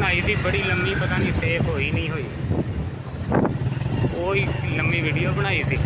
ਬਣਾਈ ਸੀ, ਬੜੀ ਲੰਮੀ, ਪਤਾ ਨਹੀਂ ਸੇਫ ਹੋਈ ਨਹੀਂ ਹੋਈ। ਉਹ ਹੀ ਲੰਮੀ ਵੀਡੀਓ ਬਣਾਈ ਸੀ।